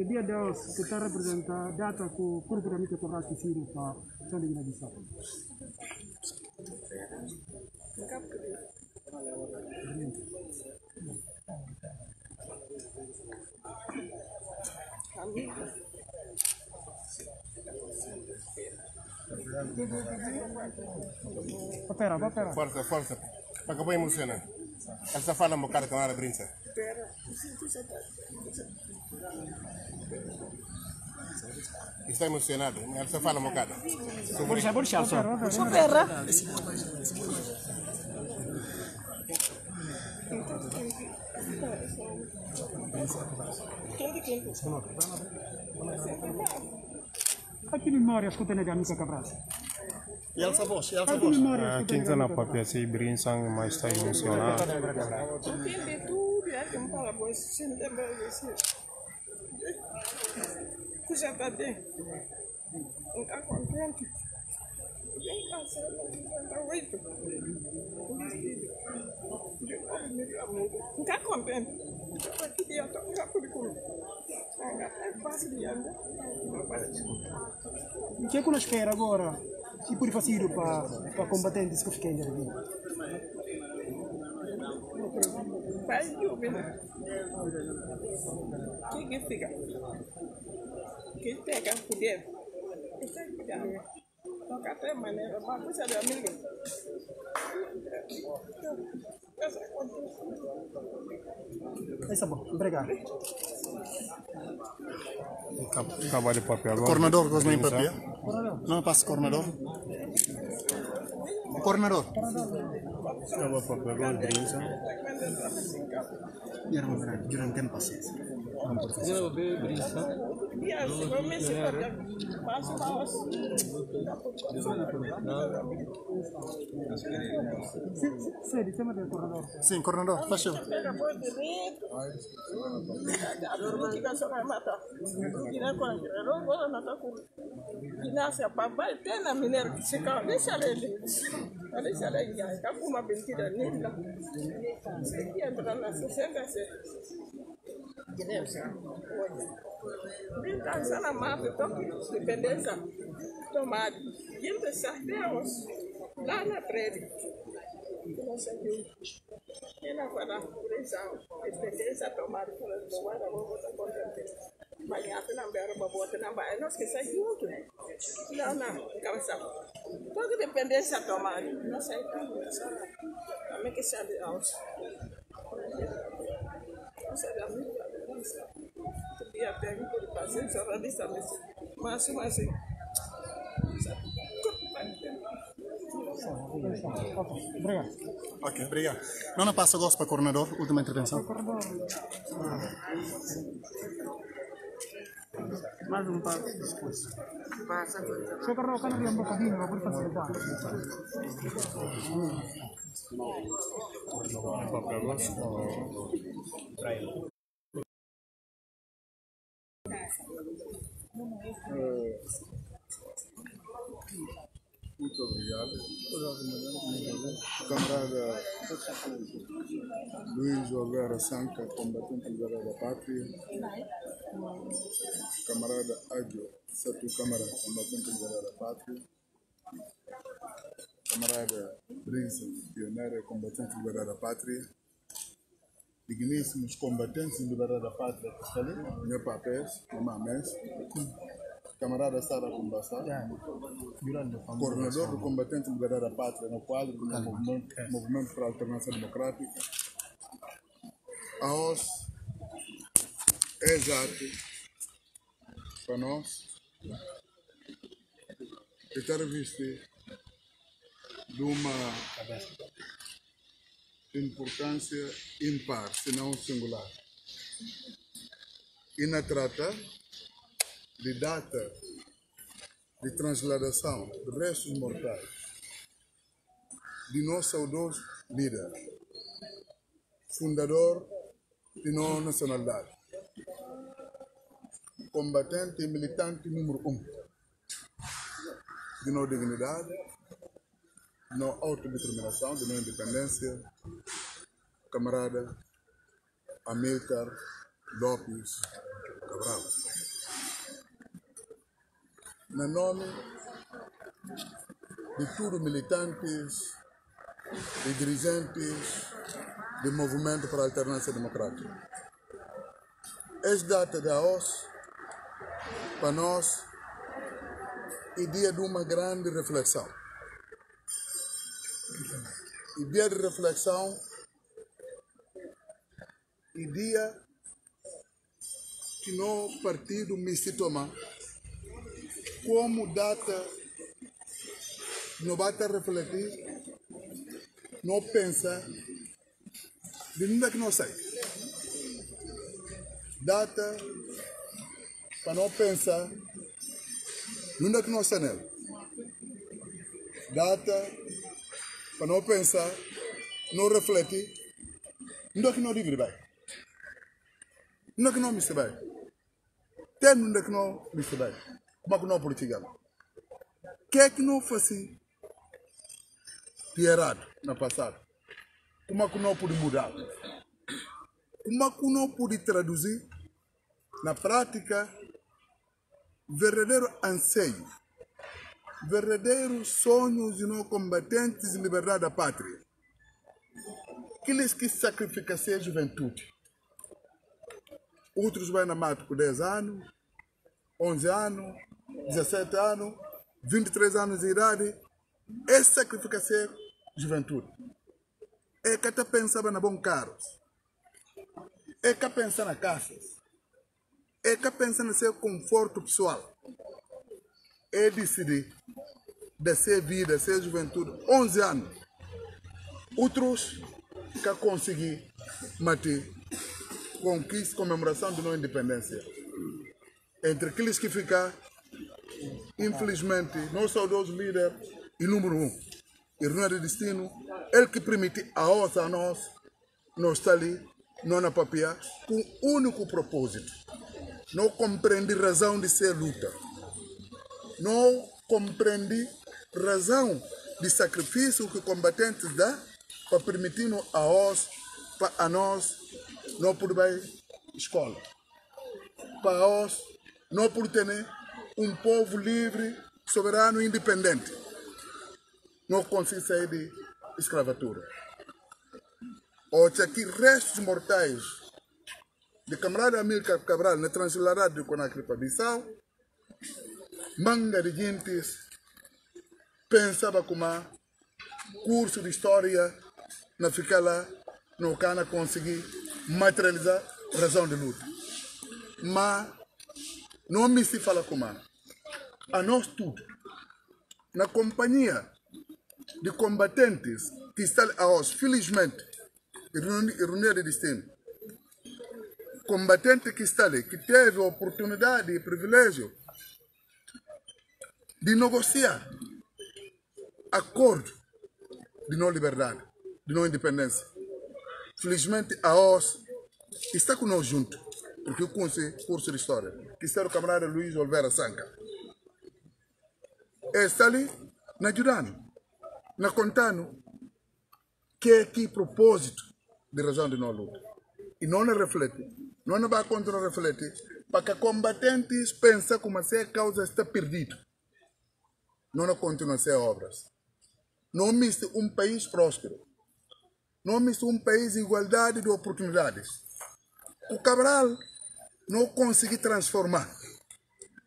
que dia Deus que está representando data que o corpo da Mica Torres que sirva para a Guiné-Bissau. Papera, papera. Força, força. Para que eu vou emocionar. Essa fala um bocado com a brinca. Está emocionado, ela só fala um bocado. Borja, borja, só. Supera. Aqui memória, escuta a Mica Cabral. E ela voz, e ela Aqui memória, Aqui escuta na papel se brincam, mas está emocionado. Entende tudo, é que me fala, pois, se não lembra disso. Puxa, tá bem. Não tá contente. Vem não tá oito. Não tá contente. Aqui dentro, não tá por culo. É fácil de andar. O que é que nós espera agora? Que por fazer para para combatentes que fiquem ali? Que fica? Quem pega? Isso é maneira, mas puxa de amigo. É isso bom, obrigado. Acaba de papel agora. Coordenador, gosto de papel. Não passa coordenador. Coordenador. Acaba papel agora, brincam. E era um grande, grande tempo paciência. Yes, vou me ensinar. Passo, passo. Sério, tema do corredor. Sim, coordenador, faz favor. Pega por direito. A política só vai matar. Ina kwa kirero bora nataku. Ina se papai tena minero kisika. Deixa ele. Deixa ele ya. Kakuma binti da nila. Sikia ndana sesenda se. Guiné-Bissau. Brincar sana mata, toque dependência tomada. Gente, sardeus, lá na prédio. Não sei o que. E na para prisão, dependência tomada, para não era bom botar contente. Mas a pena ver uma boa na baia, nós que sai junto. Não, não, cabeça. Toda dependência tomada, não sei como. A mim que sabe aos. Não sabe a mim. Dia pega por paciência, ela disse mas mas Obrigado. Ok, obrigado. Não, não passa gosto para coordenador, última intervenção. Mais um passo. Só corredor, quando vier um bocadinho, vai por facilitar. Papel agora. Muito obrigado. Camarada Luiz Oliveira Sanca, combatente liberal da pátria. Camarada Águio Satu Câmara, combatente liberal da pátria. Camarada Prince, pioneiro combatente liberal da pátria. Digníssimos combatentes liberais da pátria que ali, meu papéis, mamãe Mendes. Camarada Sara Kumbassa, coordenador do combatente liberal da pátria no quadro do movimento, movimento para a Alternância Democrática. Aos é exato para nós estar reviste de uma importância impar, se não singular. E na trata de data de transladação de restos mortais de nosso saudoso líder, fundador de nossa nacionalidade, combatente e militante número um de nossa dignidade, de nossa autodeterminação, de nossa independência, camarada Amilcar Lopes Cabral. No nome de todos militantes e dirigentes do Movimento para a Alternância Democrática. Esta data da OS, para nós, é dia de uma grande reflexão. E dia de reflexão e dia que no partido me se como data não basta refletir, não pensa de onde que não sai. Data para não pensar de onde que sai nela. Data para não pensar, não refletir, onde é que não livre vai. Onde é que não me se vai. Tem onde é que não me se vai. Não Portugal. que é que não fazia de errado no passado? Como é que não pode mudar? Como é que não pode traduzir na prática verdadeiro anseio, verdadeiros sonhos de não combatentes de liberdade da pátria? Aqueles que sacrificam a juventude. Outros vão na mata por 10 anos, 11 anos, 17 anos, 23 anos de idade, é sacrificar ser juventude. É que até pensava na bom carros. É que pensa na casas. É que pensa no seu conforto pessoal. É decidir de ser vida, ser juventude, 11 anos. Outros que conseguir manter conquista, comemoração de nossa independência. Entre aqueles que ficam infelizmente, nosso saudoso líder e número um, de Destino, ele que permite a outra a nós, nós está ali, não na papia, com um único propósito. Não compreende razão de ser luta. Não compreende razão de sacrifício que combatentes dá para permitir a nós, para a nós, não por bem escola. Para nós, não por ter um povo livre, soberano e independente. Não consegue sair de escravatura. Hoje aqui restos mortais de camarada Amílcar Cabral na Transilarada de Conakry para Bissau, manga de gentes pensava como curso de história na ficar lá, no cana conseguir materializar razão de luta. Mas não me se fala como a nós tudo, na companhia de combatentes que estão a nós, felizmente, reunidos de destino. Combatente que está ali, que teve a oportunidade e privilégio de negociar acordo de não liberdade, de não independência. Felizmente, a OS está conosco junto, porque eu conheço curso de história, que está o camarada Luiz Oliveira Sanca está ali na ajudando, na contando que é que propósito de razão de não luta. E não reflete, não vai contra reflete, para que combatentes pensem como se a causa está perdida. Não continua a obras. Não miste um país próspero. Não miste um país de igualdade de oportunidades. O Cabral não conseguiu transformar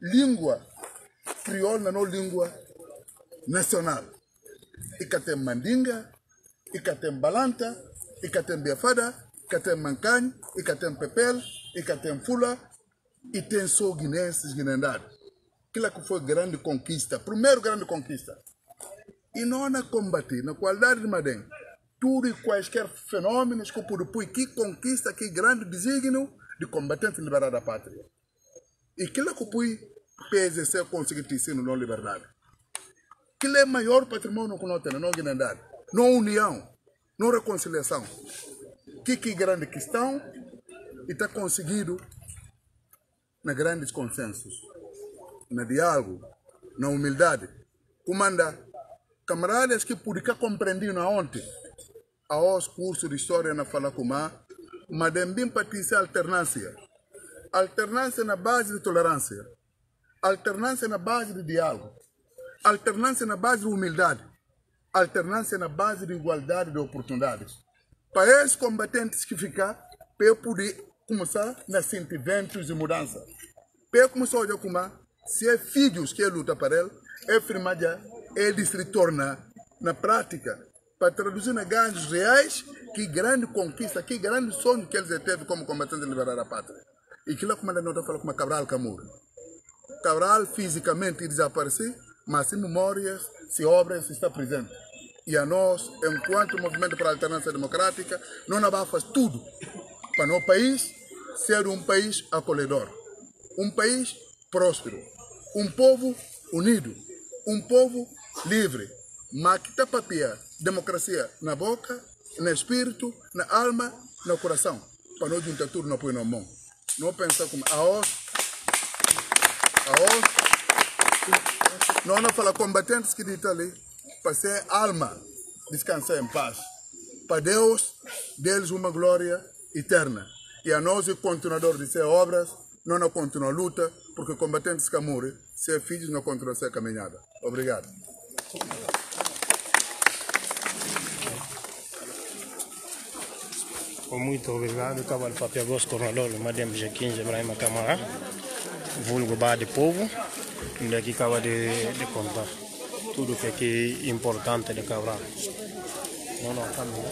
língua crioula não língua nacional. E que tem mandinga, e que tem balanta, e que tem biafada, e que tem mancanho, e que tem pepel, tem fula, e tem só guinenses, guinendados. Aquilo que foi grande conquista, primeiro grande conquista. E não na combater, na qualidade de Madem, tudo e quaisquer fenômenos que por depois que conquista, que grande desígnio de combatente liberar da pátria. E aquilo que foi PSC conseguir ter não liberdade. Que é o maior patrimônio que nós temos, não guinandade, não união, não reconciliação. Que que grande questão e está conseguido na grandes consensos, na diálogo, na humildade. Comanda camaradas que por que compreendiam ontem aos cursos de história na fala para alternância alternância na base de tolerância alternância na base de diálogo, alternância na base de humildade, alternância na base de igualdade de oportunidades. Para esses combatentes que ficam, para poder começar a sentir ventos de mudança. Para começar a como se é filhos que luta para ele, é firmar ele se retorna na prática para traduzir em ganhos reais que grande conquista, que grande sonho que eles teve como combatentes de liberar a pátria. E que lá como a nota fala como Cabral Camuro. Cabral fisicamente desapareceu, mas em memórias, se obras, está presente. E a nós, enquanto movimento para a alternância democrática, não abafas tudo para no país ser um país acolhedor, um país próspero, um povo unido, um povo livre, mas que está papia democracia na boca, no espírito, na alma, no coração, para não juntar tudo no apoio na mão. Não pensar como a os, a os, não não fala combatentes que dita ali, para ser alma, descansar em paz. Para Deus, deles uma glória eterna. E a nós, o continuador de ser obras, não não continua a luta, porque combatentes que morrem, ser filhos não continuam a ser caminhada. Obrigado. Muito obrigado, estava o papel Gosto Coronador, Madame G15 Ibrahim Camara, vulgo Bar de Povo, onde aqui acaba de, de contar tudo que aqui é importante de Cabral. Não, não, caminha.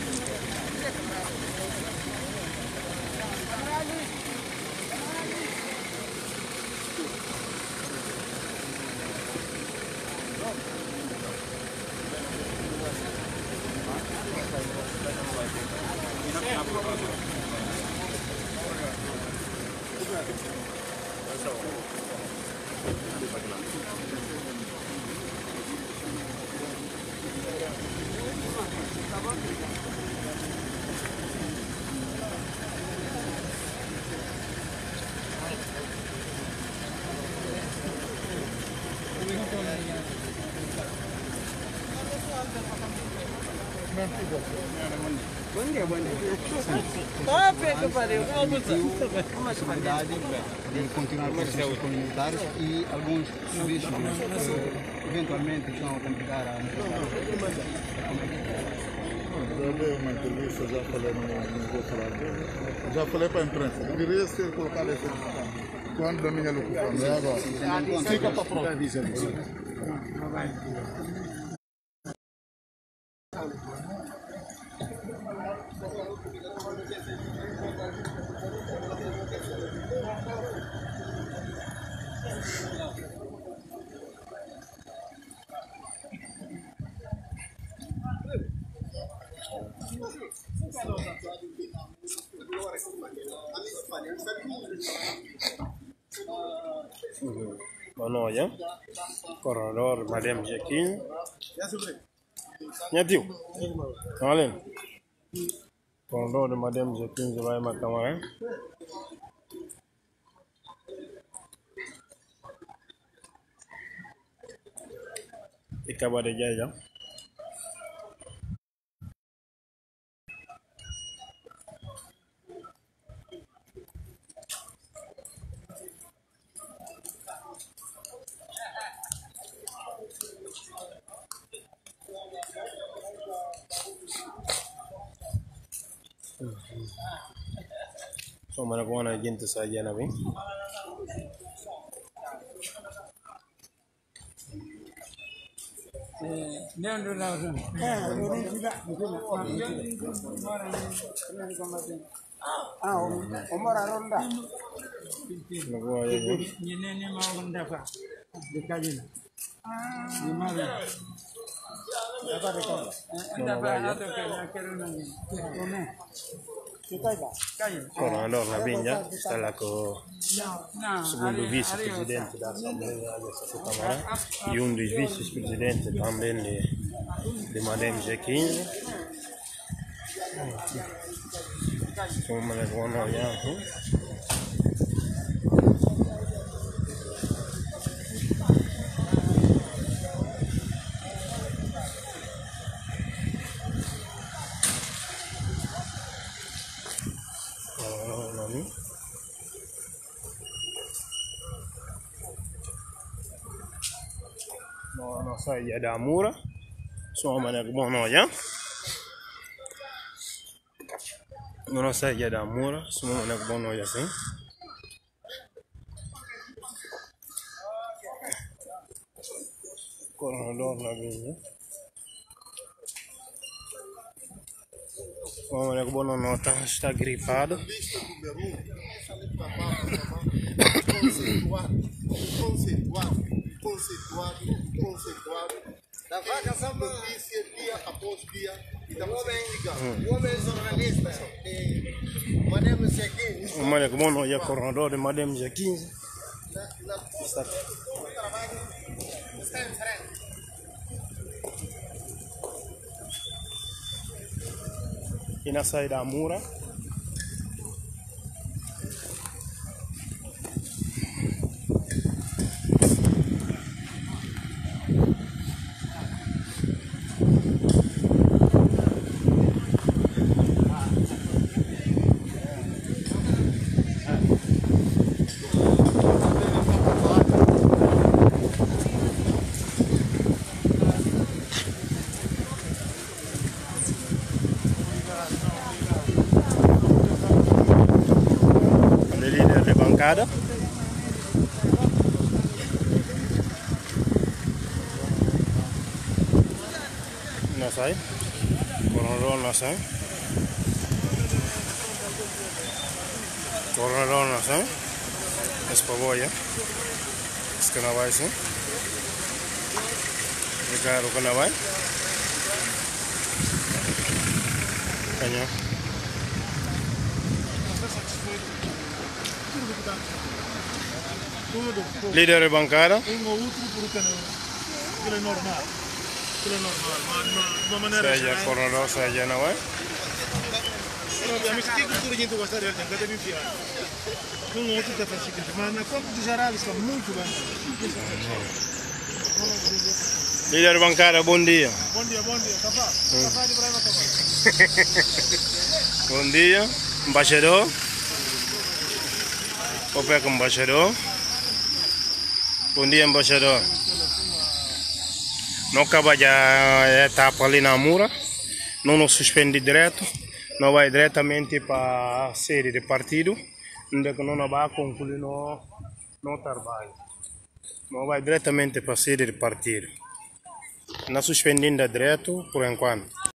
possibilidade de continuar com os serviços comunitários e alguns serviços eh, eventualmente estão a complicar a Já dei uma entrevista, já falei, não, não vou falar. Já falei para a imprensa, deveria ser colocado esse quando da minha locução, não é agora. Fica para a próxima. Manoia, Coronador Madame G15. Nyatiu. Olha. Coronador de Madame G15 vai Macamara. E acaba de Jaja. So మనకు మన గింత సాగానవి నేను ஒம்பது அறுபதுண்டா என்ன என்ன மாவு Coronador Nabinja está lá com o segundo vice-presidente da Assembleia dessa Câmara e um dos vice-presidentes também de, de Madem G15. Como é bom olhar, Sai ya da mura. Ko bono ya. No sai ya da mura, so mana ko bono ya sim. Coronador na vinha. So mana ko bono nota está gripado. Conceituado, conceituado, conceituado, conceituado. Da vaca samba. Notícia dia após dia. E estamos investigando. O homem é jornalista. Madame Chequim. Mana ko bono ya coronador de Madem G15. Está e na saída da mura le líder de bancada. No sai. Coronador no sai. Coronador no sai. Es pavoya. Es que no va a ser. Ricardo que no va. Cañón. Tudo. Líder de bancada. Um ou outro, porque não. Aquilo é normal. Aquilo é normal. Mas de uma maneira Seja geral. coronador, seja não é. Mas que cultura a gente gosta de tem que enfiar. Um ou outro está fazendo mas na campo dos árabes está muito bem. Líder de bancada, bom dia. Bom dia, bom dia. Capá. Capá de Brava, capá. Bom dia, embaixador. OPEC embaixador. Bom dia, embaixador. Não acaba a etapa ali na Mura. Não nos suspende direto. Não vai diretamente para a sede de partido. Onde que não vai concluir no, no trabalho. Não vai diretamente para a sede de partido. Não suspendendo direto por enquanto.